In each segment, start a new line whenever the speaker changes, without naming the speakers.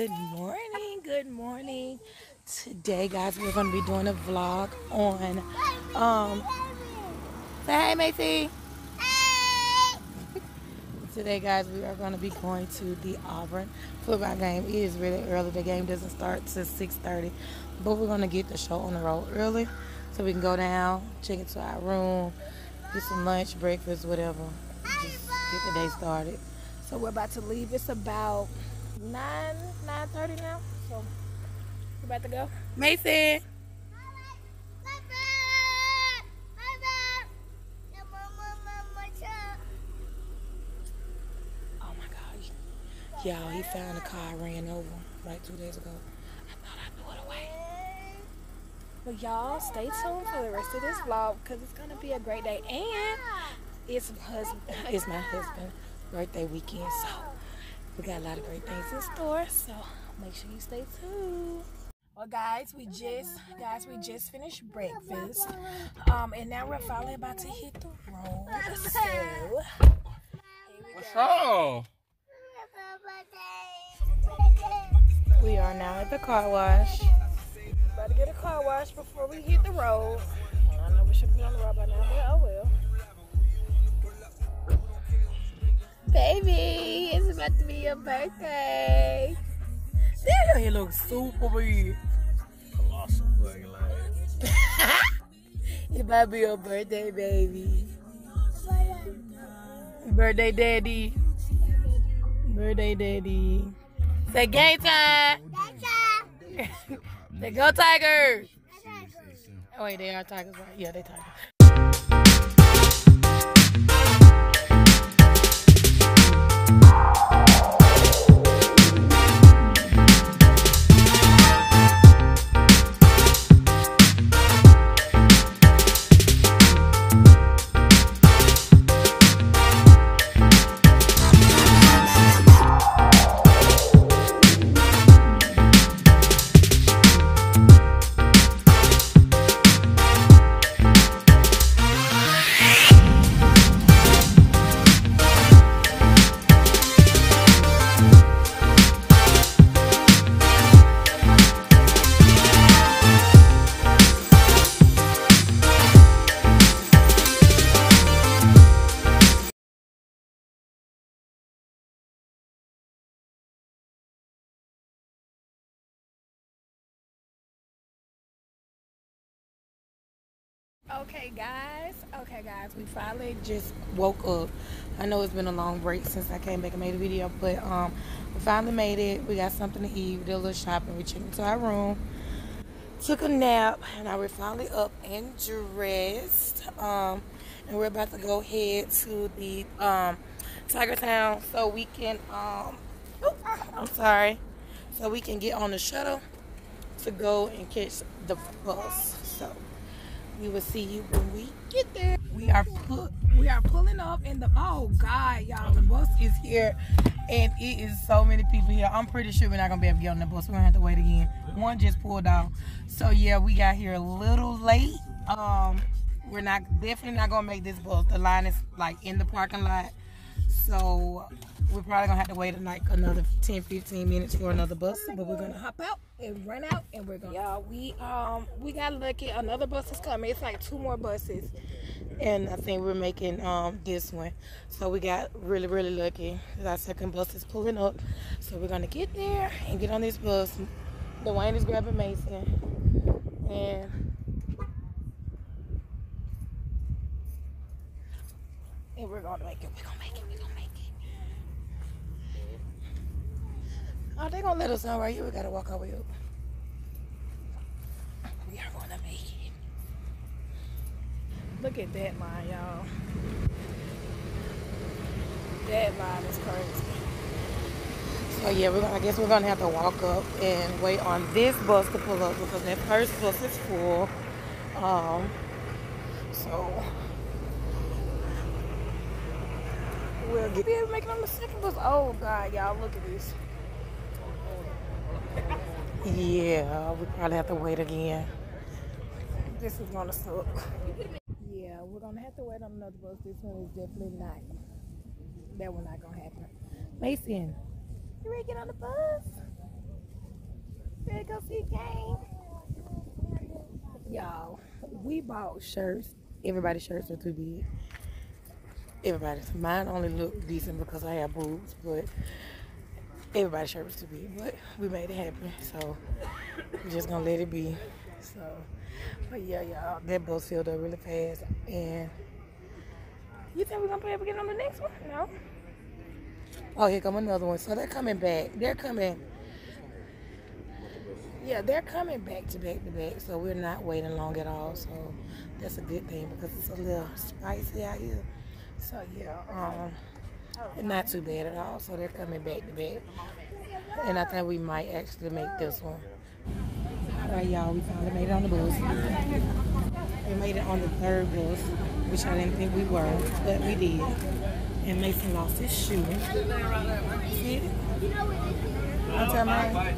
Good morning, good morning. Today, guys, we're gonna be doing a vlog on um. Say hey, Macy. hey. Today, guys, we are gonna be going to the Auburn football game. It is really early. The game doesn't start till 6:30, but we're gonna get the show on the road early so we can go down, check into our room, get some lunch, breakfast, whatever. Just get the day started. So we're about to leave. It's about nine nine thirty now. So we're about to go. Mason. Oh my gosh. Y'all, he found a car ran over like two days ago. I thought I threw it away. But y'all stay tuned for the rest of this vlog because it's gonna be a great day. And it's husband it's my husband's birthday weekend, so we got a lot of great things in store. So make sure you stay tuned. Well, guys, we just guys we just finished breakfast, um, and now we're finally about to hit the road. So
What's up?
We are now at the car wash. About to get a car wash before we hit the road. I know we should be on the road by now, but oh well. Baby, it's about to be your birthday. Damn, you look super big.
Colossal fucking life.
It might be your birthday, baby. Birthday, daddy. Birthday, daddy. Say game time. Say go Tigers. Oh wait, they are Tigers, right? Yeah, they Tigers. Okay, guys. Okay, guys. We finally just woke up. I know it's been a long break since I came back and made a video, but um, we finally made it. We got something to eat. We did a little shopping. We checked into our room, took a nap, and now we're finally up and dressed. Um, and we're about to go head to the um, Tiger Town so we can um, oh, I'm sorry, so we can get on the shuttle to go and catch the bus. We will see you when we get there. We are put we are pulling up in the oh god y'all the bus is here and it is so many people here. I'm pretty sure we're not gonna be able to get on the bus. We're gonna have to wait again. One just pulled off. So yeah, we got here a little late. Um we're not definitely not gonna make this bus. The line is like in the parking lot. So we're probably gonna have to wait like another 10 15 minutes for another bus but we're gonna hop out and run out and we're gonna y'all we um we got lucky. Another bus is coming. It's like two more buses. And i think we're making um this one. So we got really really lucky. Our second bus is pulling up. So we're gonna get there and get on this bus. Dwayne is grabbing mason. And and we're gonna make it. We're gonna make it we're gonna make it Oh, they gonna let us know right here. We gotta walk our way up. We are gonna make it. Look at that line, y'all. That line is crazy. So yeah, we're gonna, I guess we're gonna have to walk up and wait on this bus to pull up because that first bus is full. Um, so we'll get be able to make it on the second bus. Oh God, y'all, look at this. Yeah, we probably have to wait again. This is gonna suck. Yeah, we're gonna have to wait on another bus. This one is definitely not. That one not gonna happen. Mason, you ready to get on the bus? Ready to go see game? Y'all, we bought shirts. Everybody's shirts are too big. Everybody's. Mine only look decent because I have boobs, but everybody's shirt too big. But we made it happen, so we're just gonna let it be. So, but yeah, y'all, that bus filled up really fast. And you think we're gonna be able to get on the next one? No. Oh, here come another one. So they're coming back. They're coming. Yeah, they're coming back to back to back. So we're not waiting long at all. So that's a good thing because it's a little spicy out here. So yeah, um, not too bad at all. So they're coming back to back. And I think we might actually make this one. All right, y'all, we finally made it on the bus. We made it on the third bus, which I didn't think we were, but we did. And Mason lost his shoe. See it? I'll tell mine.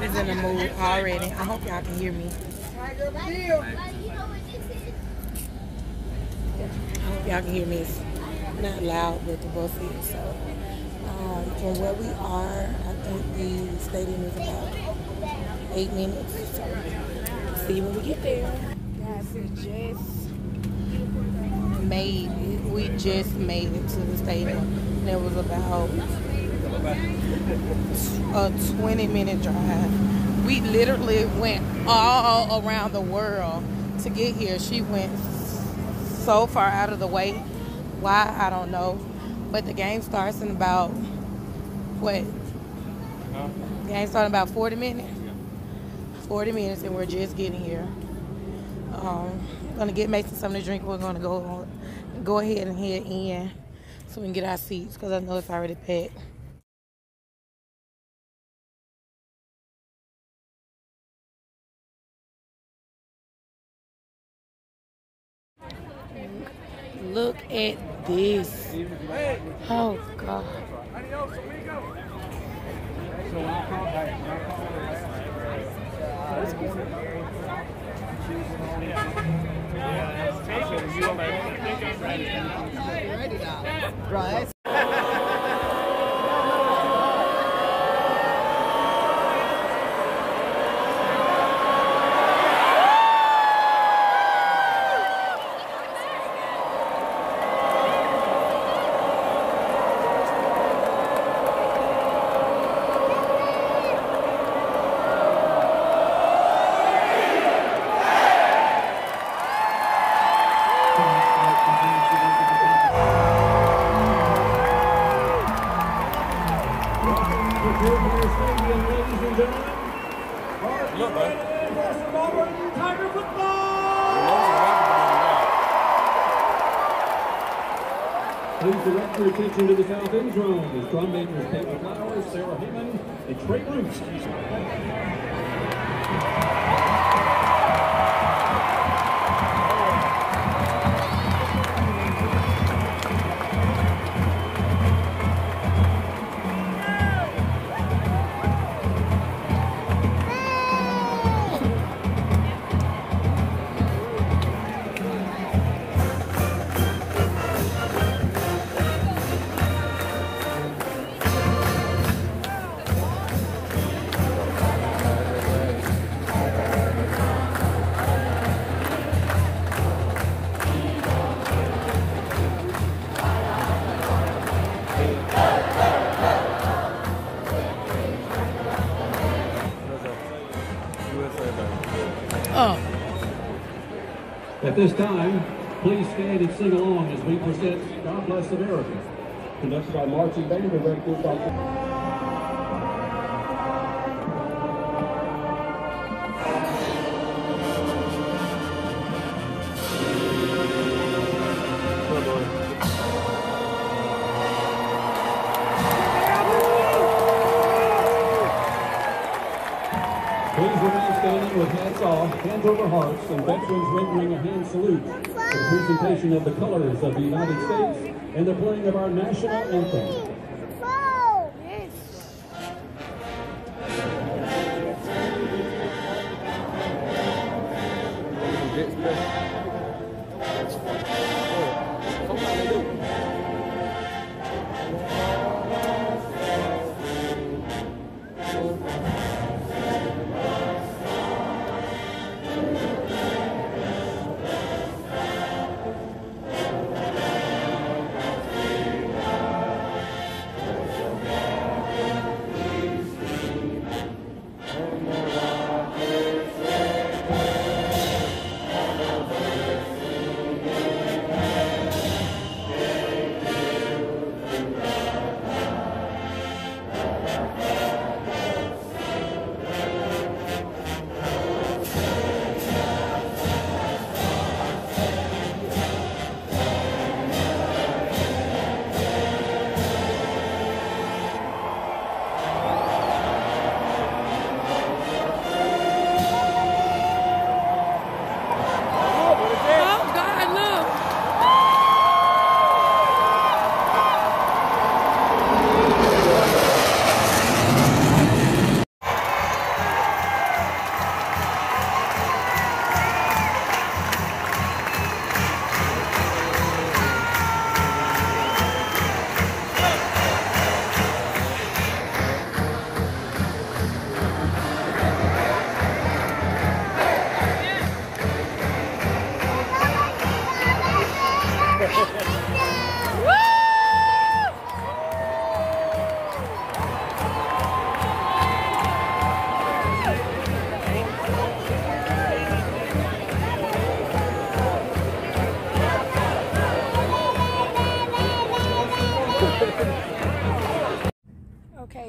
He's in the mood already. I hope y'all can hear me. I hope y'all can hear me. It's not loud, but the bus is. So, um, from where we are, I think the stadium is about eight minutes. So, see when we get there. Guys, we just made it. We just made it to the stadium. It was about a 20 minute drive. We literally went all around the world to get here. She went so far out of the way. Why, I don't know. But the game starts in about, what? The game starts in about 40 minutes? 40 minutes and we're just getting here. Um, gonna get Mason something to drink. We're gonna go go ahead and head in so we can get our seats because I know it's already packed. Look at this. Oh God.
Right.
Direct your attention to the south end zone as drum makers David Flowers, Sarah Heyman, and Trey Bruce.
Oh,
At this time, please stand and sing along as we present God Bless America, conducted by marching band director. Please remain standing with hats off, hands over hearts, and veterans rendering a hand salute for the presentation of the colors of the United States and the playing of our national anthem.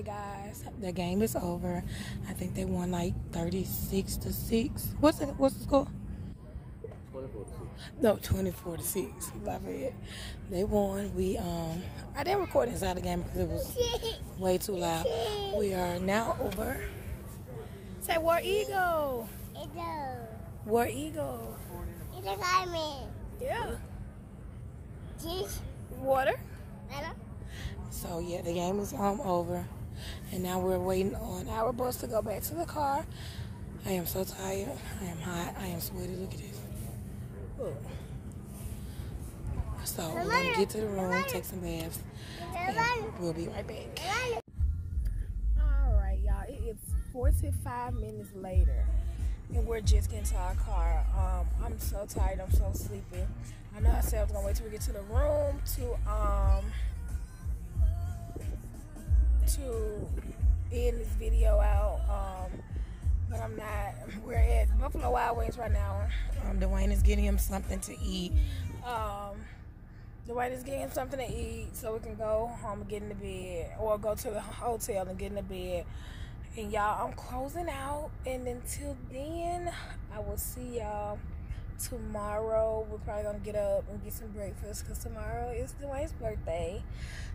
Guys, the game is over. I think they won like 36 to 6. What's the, what's the score?
24 to 6.
No, 24 to 6. Lafayette. They won. We um I didn't record inside the game because it was way too loud. We are now over. Say War Eagle.
Itu.
War Eagle.
Itu kami.
Yeah. So yeah, the game is um over, and now we're waiting on our bus to go back to the car. I am so tired. I am hot. I am sweaty. Look at this. Look. So we're gonna get to the room, take some baths, and we'll be right back. All right, y'all. It is 45 minutes later, and we're just getting to our car. Um, I'm so tired. I'm so sleepy. I know I said I was gonna wait till we get to the room to um to end this video out. Um, but I'm not. We're at Buffalo Wild Wings right now. Um, Dwayne is getting him something to eat. Um, Dwayne is getting something to eat so we can go home and get in the bed, or go to the hotel and get in the bed. And y'all, I'm closing out. And until then, I will see y'all tomorrow. We're probably gonna get up and get some breakfast because tomorrow is Dwayne's birthday.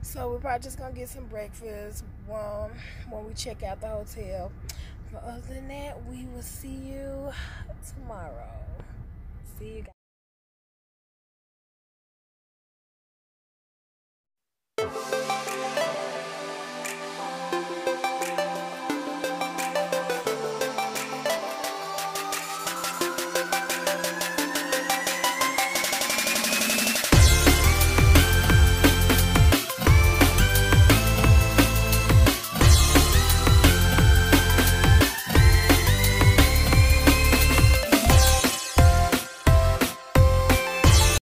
So we're probably just gonna get some breakfast um, when we check out the hotel. But other than that, we will see you tomorrow. See you guys.